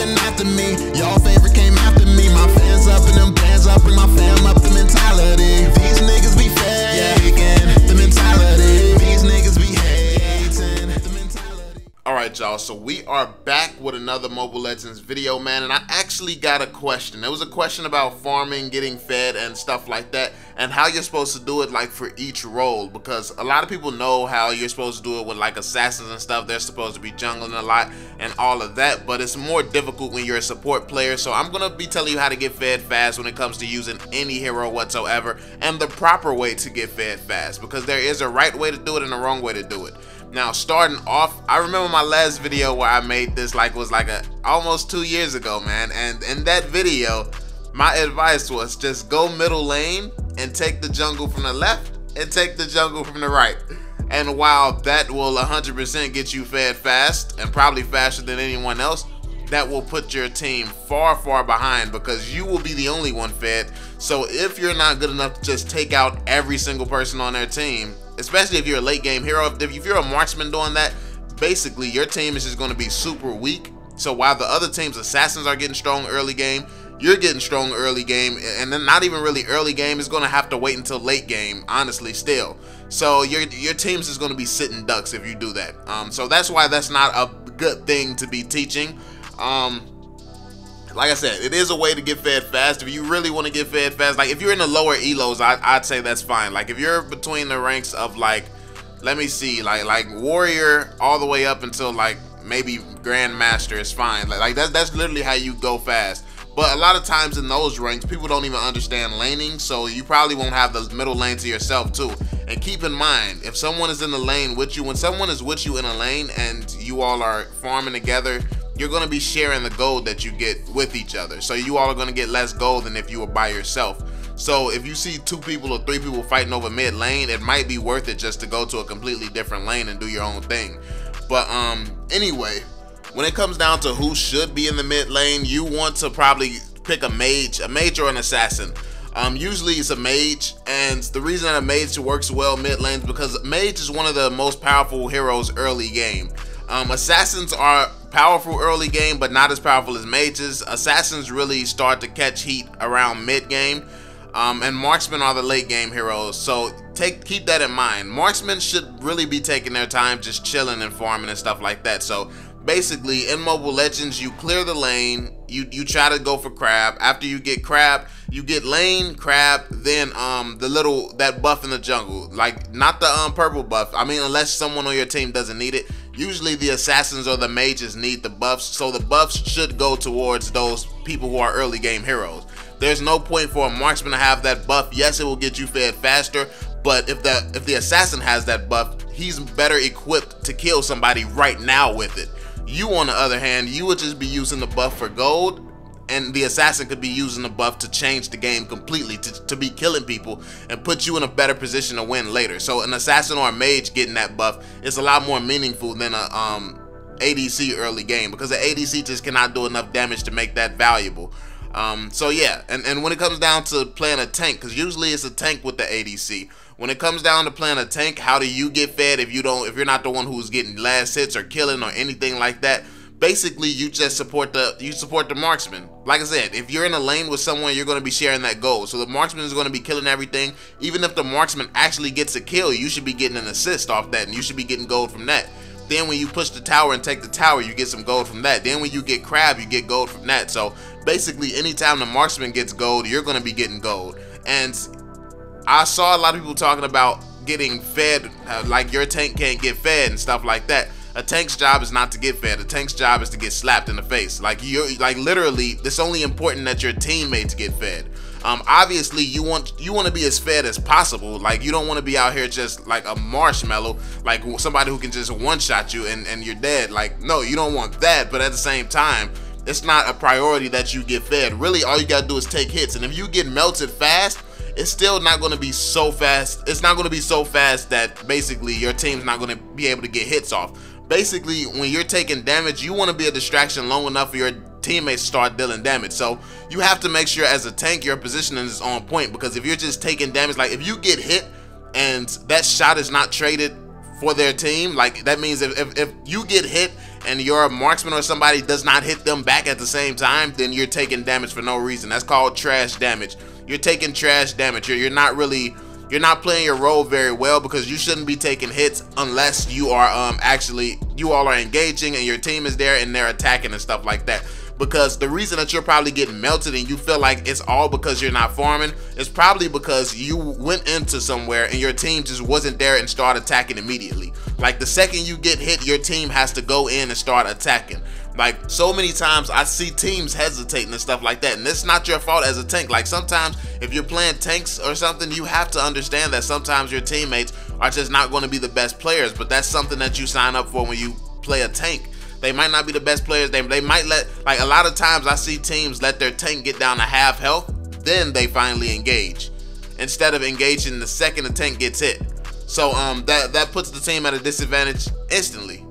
been after me. Y'all favorite came after me. My fans up and them bands up, bring my fam up the mentality. Alright y'all, so we are back with another Mobile Legends video, man, and I actually got a question. There was a question about farming, getting fed, and stuff like that, and how you're supposed to do it, like, for each role, because a lot of people know how you're supposed to do it with, like, assassins and stuff. They're supposed to be jungling a lot and all of that, but it's more difficult when you're a support player, so I'm gonna be telling you how to get fed fast when it comes to using any hero whatsoever, and the proper way to get fed fast, because there is a right way to do it and a wrong way to do it. Now, starting off, I remember my last video where I made this like was like a almost two years ago, man. And in that video, my advice was just go middle lane and take the jungle from the left and take the jungle from the right. And while that will 100% get you fed fast and probably faster than anyone else, that will put your team far, far behind because you will be the only one fed. So if you're not good enough to just take out every single person on their team, especially if you're a late game hero, if you're a marksman doing that, basically your team is just going to be super weak. So while the other team's assassins are getting strong early game, you're getting strong early game, and then not even really early game is going to have to wait until late game, honestly, still. So your your team's is going to be sitting ducks if you do that. Um, so that's why that's not a good thing to be teaching. Um, like I said, it is a way to get fed fast. If you really want to get fed fast, like if you're in the lower elos, I, I'd say that's fine. Like if you're between the ranks of like, let me see, like like warrior all the way up until like maybe grandmaster is fine. Like, like that's that's literally how you go fast. But a lot of times in those ranks, people don't even understand laning, so you probably won't have the middle lane to yourself too. And keep in mind, if someone is in the lane with you, when someone is with you in a lane and you all are farming together, you're going to be sharing the gold that you get with each other. So you all are going to get less gold than if you were by yourself. So if you see two people or three people fighting over mid lane, it might be worth it just to go to a completely different lane and do your own thing. But um, anyway, when it comes down to who should be in the mid lane, you want to probably pick a mage, a mage or an assassin. Um, usually it's a mage, and the reason that a mage works well mid lane is because mage is one of the most powerful heroes early game. Um, assassins are powerful early game, but not as powerful as mages. Assassins really start to catch heat around mid game. Um, and marksmen are the late game heroes, so take keep that in mind. Marksmen should really be taking their time just chilling and farming and stuff like that. So basically in Mobile Legends, you clear the lane, you you try to go for crab. After you get crab, you get lane, crab, then um the little that buff in the jungle. Like not the um purple buff. I mean unless someone on your team doesn't need it. Usually the assassins or the mages need the buffs, so the buffs should go towards those people who are early game heroes. There's no point for a marksman to have that buff. Yes, it will get you fed faster, but if the if the assassin has that buff, he's better equipped to kill somebody right now with it. You, on the other hand, you would just be using the buff for gold, and the assassin could be using the buff to change the game completely, to, to be killing people and put you in a better position to win later. So an assassin or a mage getting that buff is a lot more meaningful than a um, ADC early game because the ADC just cannot do enough damage to make that valuable. Um, so yeah, and, and when it comes down to playing a tank, because usually it's a tank with the ADC. When it comes down to playing a tank, how do you get fed if you don't if you're not the one who's getting last hits or killing or anything like that? Basically, you just support the you support the marksman. Like I said, if you're in a lane with someone, you're going to be sharing that gold. So the marksman is going to be killing everything. Even if the marksman actually gets a kill, you should be getting an assist off that, and you should be getting gold from that. Then when you push the tower and take the tower, you get some gold from that. Then when you get crab, you get gold from that. So basically, anytime the marksman gets gold, you're going to be getting gold. And I saw a lot of people talking about getting fed, uh, like your tank can't get fed and stuff like that. A tank's job is not to get fed. A tank's job is to get slapped in the face. Like you're, like literally, it's only important that your teammates get fed. Um, obviously, you want you want to be as fed as possible. Like you don't want to be out here just like a marshmallow, like somebody who can just one shot you and and you're dead. Like no, you don't want that. But at the same time, it's not a priority that you get fed. Really, all you gotta do is take hits. And if you get melted fast, it's still not going to be so fast. It's not going to be so fast that basically your team's not going to be able to get hits off. Basically, when you're taking damage, you want to be a distraction long enough for your teammates start dealing damage. So you have to make sure as a tank your positioning is on point because if you're just taking damage, like if you get hit and that shot is not traded for their team, like that means if, if, if you get hit and your marksman or somebody does not hit them back at the same time, then you're taking damage for no reason. That's called trash damage. You're taking trash damage. You're, you're not really you're not playing your role very well because you shouldn't be taking hits unless you are um actually you all are engaging and your team is there and they're attacking and stuff like that because the reason that you're probably getting melted and you feel like it's all because you're not farming is probably because you went into somewhere and your team just wasn't there and start attacking immediately. Like the second you get hit, your team has to go in and start attacking. Like so many times I see teams hesitating and stuff like that. And it's not your fault as a tank. Like sometimes if you're playing tanks or something, you have to understand that sometimes your teammates are just not going to be the best players. But that's something that you sign up for when you play a tank. They might not be the best players. They, they might let, like a lot of times I see teams let their tank get down to half health, then they finally engage. Instead of engaging the second the tank gets hit. So um that, that puts the team at a disadvantage instantly.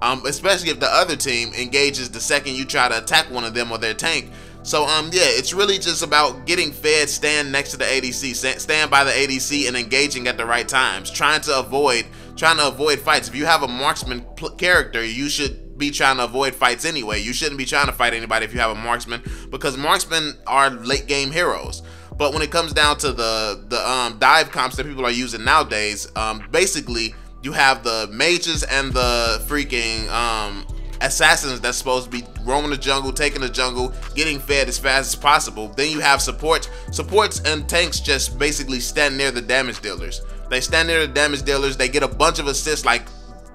Um, especially if the other team engages the second you try to attack one of them or their tank. So um yeah, it's really just about getting fed, stand next to the ADC, stand by the ADC, and engaging at the right times. Trying to avoid, trying to avoid fights. If you have a marksman character, you should be trying to avoid fights anyway. You shouldn't be trying to fight anybody if you have a marksman because marksmen are late game heroes. But when it comes down to the the um, dive comps that people are using nowadays, um, basically you have the mages and the freaking um, assassins that's supposed to be roaming the jungle, taking the jungle, getting fed as fast as possible. Then you have supports. Supports and tanks just basically stand near the damage dealers. They stand near the damage dealers. They get a bunch of assists. Like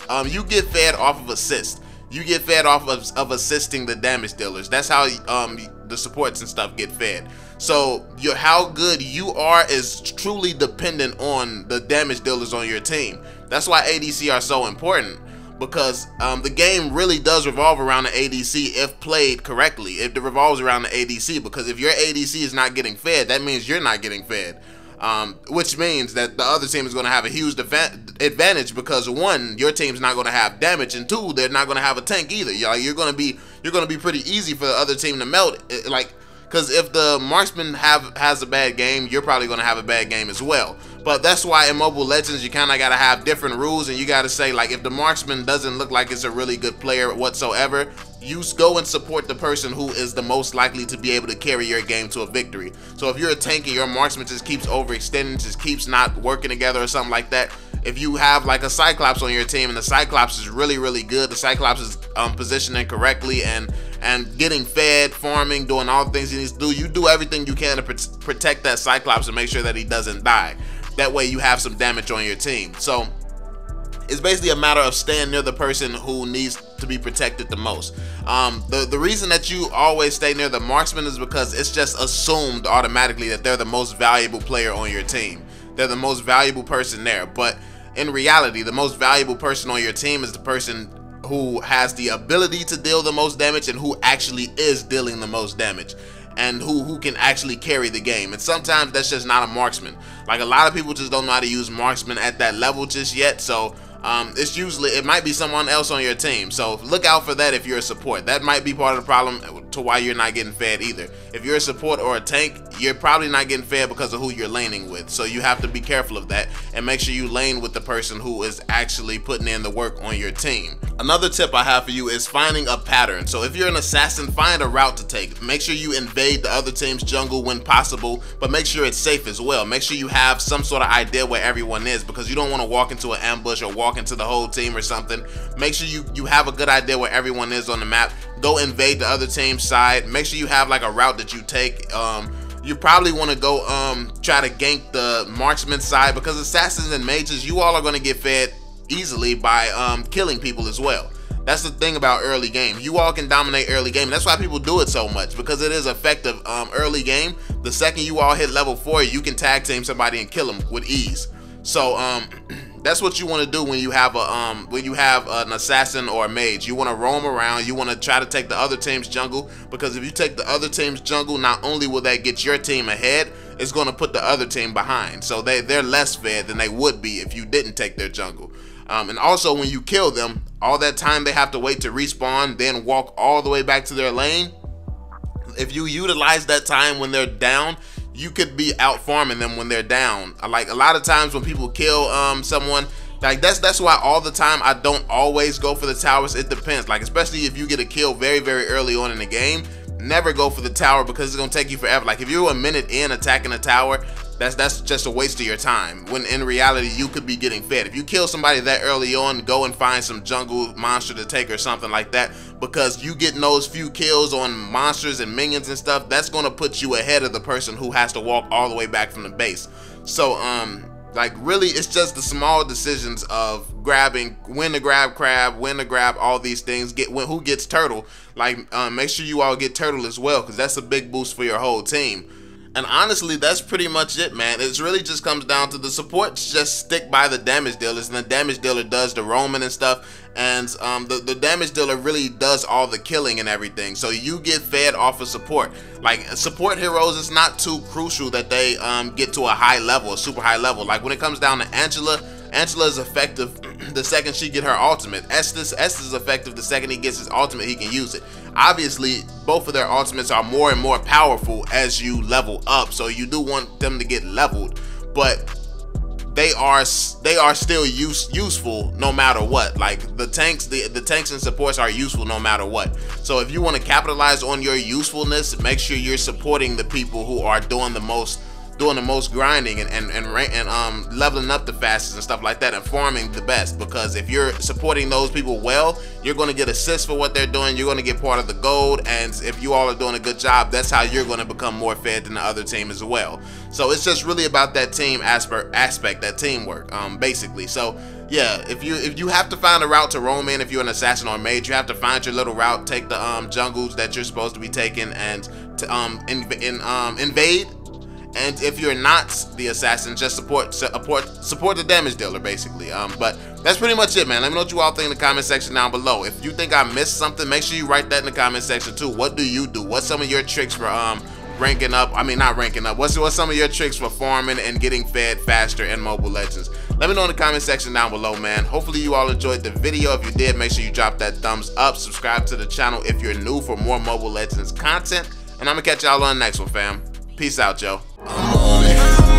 um, you get fed off of assists you get fed off of, of assisting the damage dealers. That's how um, the supports and stuff get fed. So your how good you are is truly dependent on the damage dealers on your team. That's why ADC are so important because um, the game really does revolve around the ADC if played correctly. If it revolves around the ADC because if your ADC is not getting fed, that means you're not getting fed. Um, which means that the other team is going to have a huge advantage because one, your team's not going to have damage, and two, they're not going to have a tank either. You're, you're going to be you're going to be pretty easy for the other team to melt. Like, because if the marksman have has a bad game, you're probably going to have a bad game as well. But that's why in Mobile Legends, you kind of got to have different rules, and you got to say like, if the marksman doesn't look like it's a really good player whatsoever, you go and support the person who is the most likely to be able to carry your game to a victory. So if you're a tank and your marksman just keeps overextending, just keeps not working together or something like that, if you have like a Cyclops on your team and the Cyclops is really, really good, the Cyclops is um, positioning correctly and and getting fed, farming, doing all the things he needs to do, you do everything you can to pr protect that Cyclops and make sure that he doesn't die. That way you have some damage on your team. So it's basically a matter of staying near the person who needs to be protected the most. Um, the, the reason that you always stay near the marksman is because it's just assumed automatically that they're the most valuable player on your team. They're the most valuable person there. But in reality, the most valuable person on your team is the person who has the ability to deal the most damage and who actually is dealing the most damage and who who can actually carry the game. And sometimes that's just not a marksman. Like a lot of people just don't know how to use marksman at that level just yet. So um, it's usually it might be someone else on your team. So look out for that if you're a support. That might be part of the problem to why you're not getting fed either. If you're a support or a tank, you're probably not getting fed because of who you're laning with. So you have to be careful of that and make sure you lane with the person who is actually putting in the work on your team. Another tip I have for you is finding a pattern. So if you're an assassin, find a route to take. Make sure you invade the other team's jungle when possible, but make sure it's safe as well. Make sure you have some sort of idea where everyone is because you don't want to walk into an ambush or walk into the whole team or something. Make sure you, you have a good idea where everyone is on the map. Go invade the other team's side. Make sure you have like a route that you take. Um, you probably want to go um, try to gank the marksman side because assassins and mages, you all are going to get fed easily by um, killing people as well. That's the thing about early game. You all can dominate early game. That's why people do it so much because it is effective um, early game. The second you all hit level four, you can tag team somebody and kill them with ease. So um, that's what you want to do when you have a um when you have an assassin or a mage. You want to roam around. You want to try to take the other team's jungle because if you take the other team's jungle, not only will that get your team ahead, it's going to put the other team behind. So they they're less fed than they would be if you didn't take their jungle. Um, and also when you kill them, all that time they have to wait to respawn, then walk all the way back to their lane. If you utilize that time when they're down, you could be out farming them when they're down. Like a lot of times when people kill um, someone, Like that's that's why all the time I don't always go for the towers. It depends. Like especially if you get a kill very very early on in the game, never go for the tower because it's gonna take you forever. Like if you're a minute in attacking a tower, that's that's just a waste of your time. When in reality you could be getting fed. If you kill somebody that early on, go and find some jungle monster to take or something like that. Because you getting those few kills on monsters and minions and stuff, that's gonna put you ahead of the person who has to walk all the way back from the base. So um like really, it's just the small decisions of grabbing when to grab crab, when to grab all these things. Get when who gets turtle. Like um, make sure you all get turtle as well, because that's a big boost for your whole team. And honestly, that's pretty much it, man. It really just comes down to the supports just stick by the damage dealers, and the damage dealer does the roaming and stuff. And um, the, the damage dealer really does all the killing and everything. So you get fed off of support. Like support heroes, it's not too crucial that they um, get to a high level, a super high level. Like when it comes down to Angela, Angela is effective the second she get her ultimate. Estes, Estes is effective the second he gets his ultimate, he can use it. Obviously, both of their ultimates are more and more powerful as you level up, so you do want them to get leveled, but they are they are still use, useful no matter what. Like the tanks, the, the tanks and supports are useful no matter what. So if you want to capitalize on your usefulness, make sure you're supporting the people who are doing the most doing the most grinding and and and, and um leveling up the fastest and stuff like that and farming the best. Because if you're supporting those people well you're going to get assists for what they're doing. You're going to get part of the gold. And if you all are doing a good job that's how you're going to become more fed than the other team as well. So it's just really about that team aspect aspect that teamwork um basically. So yeah, if you if you have to find a route to roam in, if you're an assassin or mage, you have to find your little route, take the um jungles that you're supposed to be taking, and to um in um invade and if you're not the assassin, just support support support the damage dealer basically. Um, but that's pretty much it, man. Let me know what you all think in the comment section down below. If you think I missed something, make sure you write that in the comment section too. What do you do? What's some of your tricks for um ranking up? I mean, not ranking up. What's what's some of your tricks for farming and getting fed faster in Mobile Legends? Let me know in the comment section down below, man. Hopefully you all enjoyed the video. If you did, make sure you drop that thumbs up. Subscribe to the channel if you're new for more Mobile Legends content. And I'm gonna catch y'all on the next one, fam. Peace out, Joe. I'm on it.